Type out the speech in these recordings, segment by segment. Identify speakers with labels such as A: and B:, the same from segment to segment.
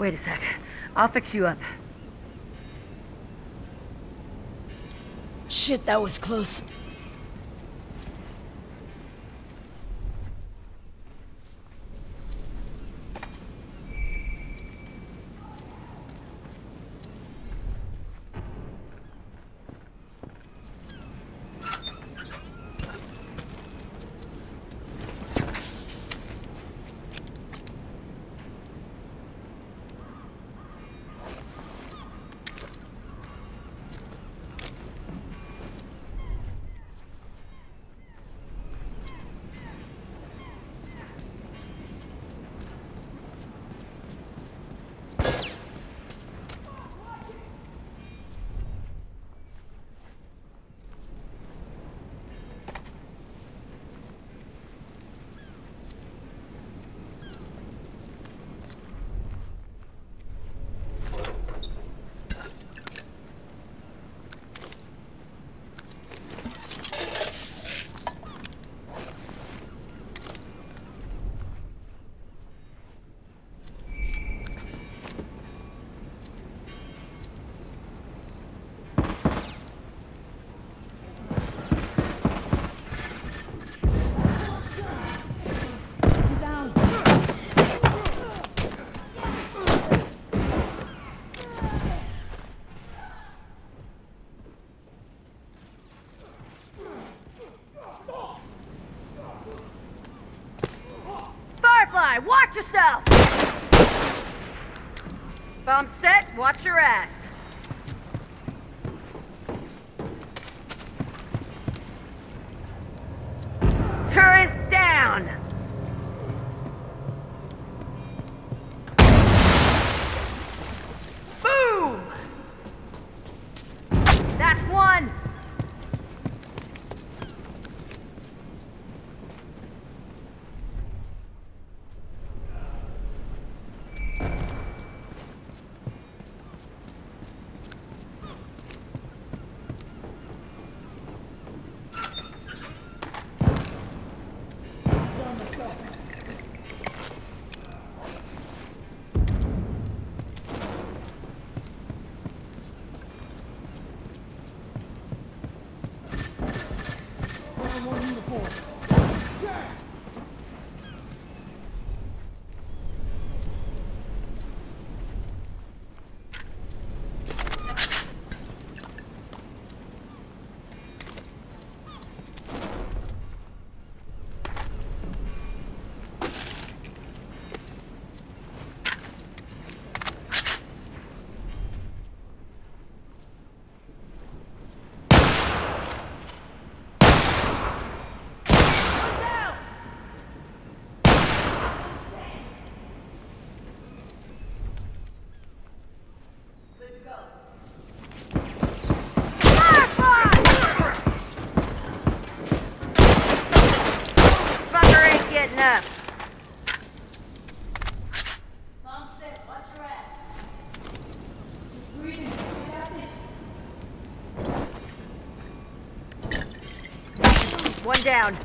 A: Wait a sec. I'll fix you up.
B: Shit, that was close.
A: Firefly, watch yourself! Bomb set, watch your ass. Turret down! Boom! That's one! One down.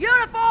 A: Uniform!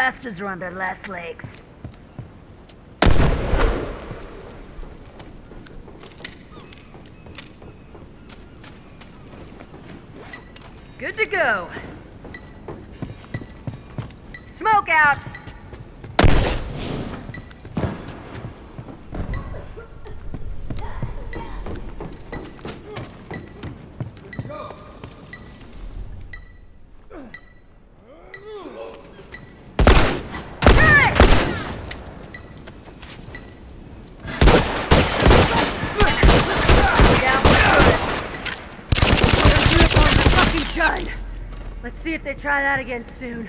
A: Bastards are on their last legs. Good to go. Smoke out. If they try that again soon.